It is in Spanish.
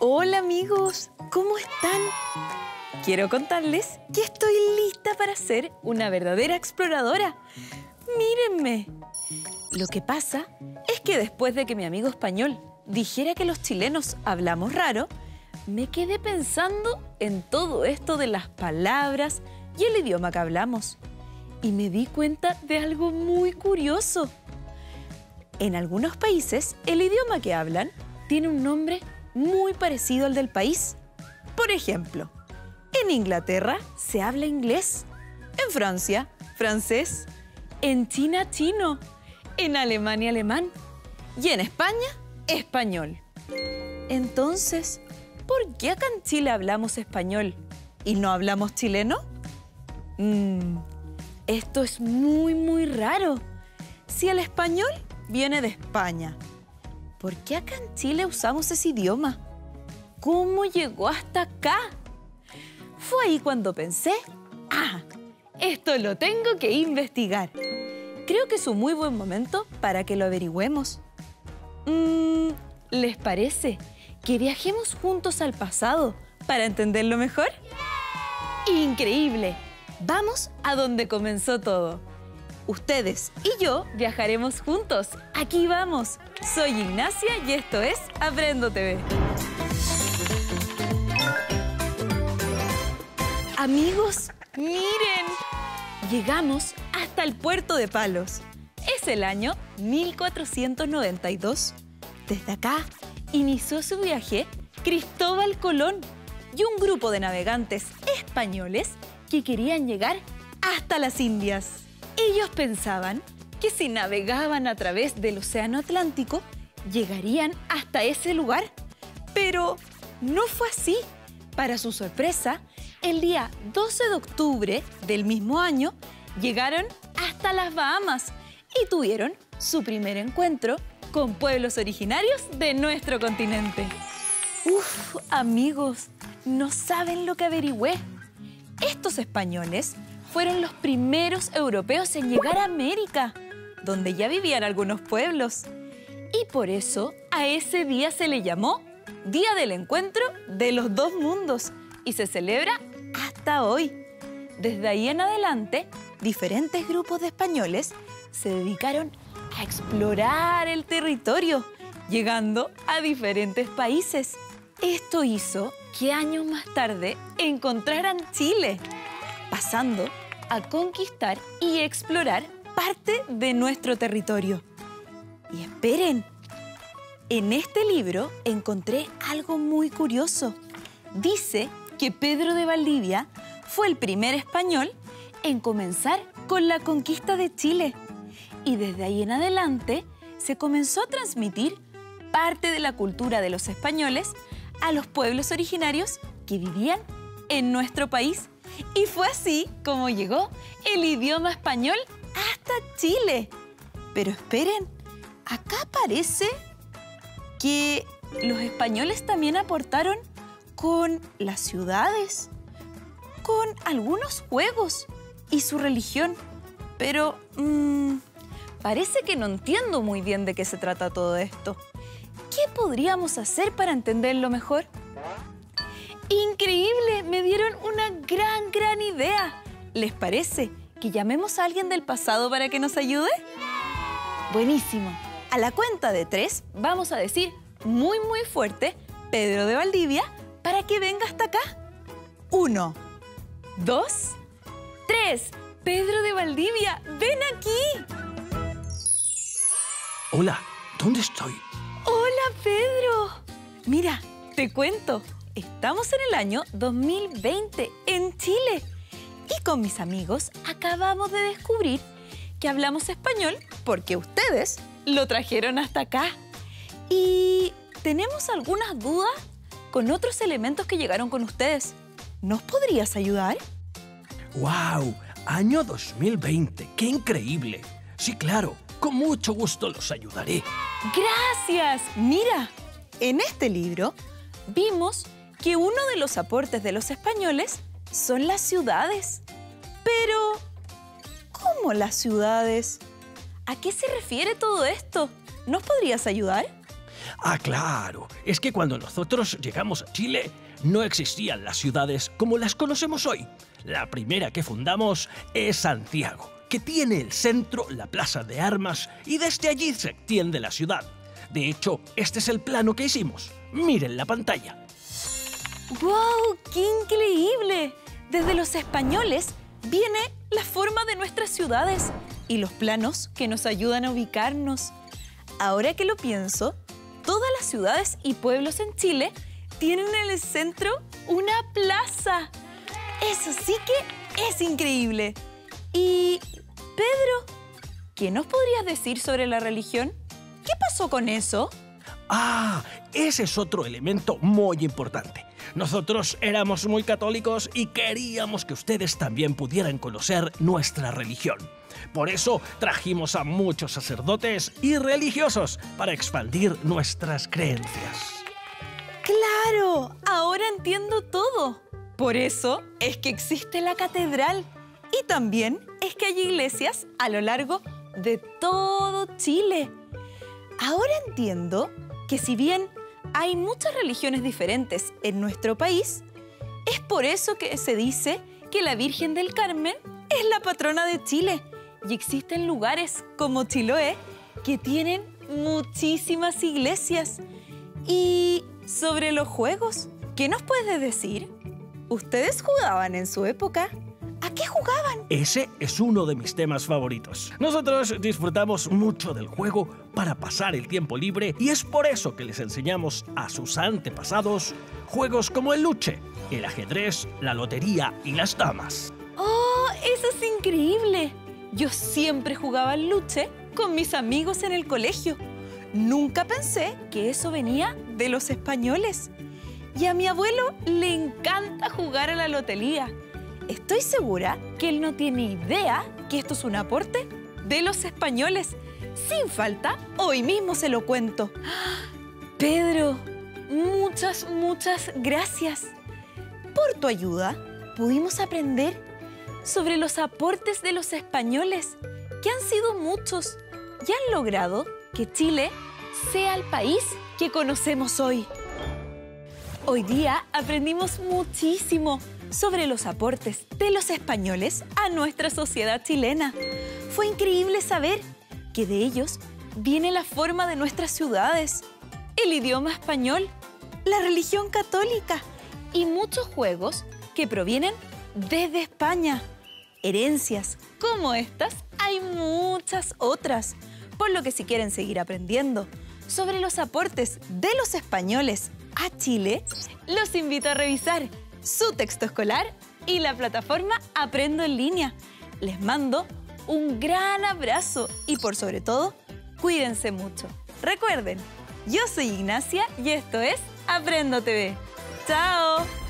Hola amigos, ¿cómo están? Quiero contarles que estoy lista para ser una verdadera exploradora. Mírenme. Lo que pasa es que después de que mi amigo español dijera que los chilenos hablamos raro, me quedé pensando en todo esto de las palabras y el idioma que hablamos. Y me di cuenta de algo muy curioso. En algunos países, el idioma que hablan tiene un nombre muy parecido al del país. Por ejemplo, en Inglaterra se habla inglés, en Francia, francés, en China, chino, en Alemania, alemán y en España, español. Entonces, ¿por qué acá en Chile hablamos español y no hablamos chileno? Mmm, esto es muy, muy raro. Si el español viene de España, ¿por qué acá en Chile usamos ese idioma? ¿Cómo llegó hasta acá? Fue ahí cuando pensé, ah, esto lo tengo que investigar. Creo que es un muy buen momento para que lo averigüemos. Mm, ¿Les parece que viajemos juntos al pasado para entenderlo mejor? ¡Increíble! Vamos a donde comenzó todo. Ustedes y yo viajaremos juntos. Aquí vamos. Soy Ignacia y esto es Aprendo TV. Amigos, miren. Llegamos hasta el puerto de Palos. Es el año 1492. Desde acá inició su viaje Cristóbal Colón y un grupo de navegantes españoles que querían llegar hasta las Indias. Ellos pensaban que si navegaban a través del Océano Atlántico, llegarían hasta ese lugar. Pero no fue así. Para su sorpresa, el día 12 de octubre del mismo año, llegaron hasta las Bahamas y tuvieron su primer encuentro con pueblos originarios de nuestro continente. Uf, amigos, no saben lo que averigüé. Estos españoles fueron los primeros europeos en llegar a América, donde ya vivían algunos pueblos. Y por eso a ese día se le llamó Día del Encuentro de los Dos Mundos y se celebra hasta hoy. Desde ahí en adelante, diferentes grupos de españoles se dedicaron a explorar el territorio, llegando a diferentes países. Esto hizo que años más tarde encontraran Chile, pasando a conquistar y explorar parte de nuestro territorio. Y esperen, en este libro encontré algo muy curioso. Dice que Pedro de Valdivia fue el primer español en comenzar con la conquista de Chile. Y desde ahí en adelante se comenzó a transmitir parte de la cultura de los españoles a los pueblos originarios que vivían en nuestro país. Y fue así como llegó el idioma español hasta Chile. Pero esperen, acá parece que los españoles también aportaron con las ciudades, con algunos juegos y su religión. Pero mmm, parece que no entiendo muy bien de qué se trata todo esto. ¿Qué podríamos hacer para entenderlo mejor? ¡Increíble! Me dieron una gran, gran idea. ¿Les parece que llamemos a alguien del pasado para que nos ayude? Buenísimo. A la cuenta de tres vamos a decir muy, muy fuerte Pedro de Valdivia para que venga hasta acá. Uno, dos, tres. Pedro de Valdivia, ven aquí. Hola, ¿dónde estoy? Hola, Pedro. Mira, te cuento. Estamos en el año 2020 en Chile. Y con mis amigos acabamos de descubrir que hablamos español porque ustedes lo trajeron hasta acá. Y tenemos algunas dudas con otros elementos que llegaron con ustedes. ¿Nos podrías ayudar? ¡Wow! Año 2020. ¡Qué increíble! Sí, claro. Con mucho gusto los ayudaré. ¡Gracias! Mira, en este libro vimos que uno de los aportes de los españoles son las ciudades. Pero, ¿cómo las ciudades? ¿A qué se refiere todo esto? ¿Nos podrías ayudar? Ah, claro. Es que cuando nosotros llegamos a Chile, no existían las ciudades como las conocemos hoy. La primera que fundamos es Santiago, que tiene el centro, la plaza de armas, y desde allí se extiende la ciudad. De hecho, este es el plano que hicimos. Miren la pantalla. ¡Wow! ¡Qué increíble! Desde los españoles viene la forma de nuestras ciudades y los planos que nos ayudan a ubicarnos. Ahora que lo pienso, todas las ciudades y pueblos en Chile tienen en el centro una plaza. Eso sí que es increíble. Y, Pedro, ¿qué nos podrías decir sobre la religión? ¿Qué pasó con eso? Ah, ese es otro elemento muy importante. Nosotros éramos muy católicos y queríamos que ustedes también pudieran conocer nuestra religión. Por eso trajimos a muchos sacerdotes y religiosos para expandir nuestras creencias. ¡Claro! Ahora entiendo todo. Por eso es que existe la catedral. Y también es que hay iglesias a lo largo de todo Chile. Ahora entiendo que si bien hay muchas religiones diferentes en nuestro país, es por eso que se dice que la Virgen del Carmen es la patrona de Chile y existen lugares como Chiloé que tienen muchísimas iglesias. Y sobre los juegos, ¿qué nos puedes decir? ¿Ustedes jugaban en su época? ¿A qué jugaban? Ese es uno de mis temas favoritos. Nosotros disfrutamos mucho del juego para pasar el tiempo libre y es por eso que les enseñamos a sus antepasados juegos como el luche, el ajedrez, la lotería y las damas. ¡Oh, eso es increíble! Yo siempre jugaba al luche con mis amigos en el colegio. Nunca pensé que eso venía de los españoles. Y a mi abuelo le encanta jugar a la lotería. Estoy segura que él no tiene idea que esto es un aporte de los españoles. Sin falta, hoy mismo se lo cuento. Pedro, muchas, muchas gracias. Por tu ayuda, pudimos aprender sobre los aportes de los españoles, que han sido muchos y han logrado que Chile sea el país que conocemos hoy. Hoy día aprendimos muchísimo sobre los aportes de los españoles a nuestra sociedad chilena. Fue increíble saber que de ellos viene la forma de nuestras ciudades, el idioma español, la religión católica y muchos juegos que provienen desde España. Herencias como estas hay muchas otras, por lo que si quieren seguir aprendiendo sobre los aportes de los españoles a Chile, los invito a revisar su texto escolar y la plataforma Aprendo en línea. Les mando un gran abrazo y por sobre todo, cuídense mucho. Recuerden, yo soy Ignacia y esto es Aprendo TV. ¡Chao!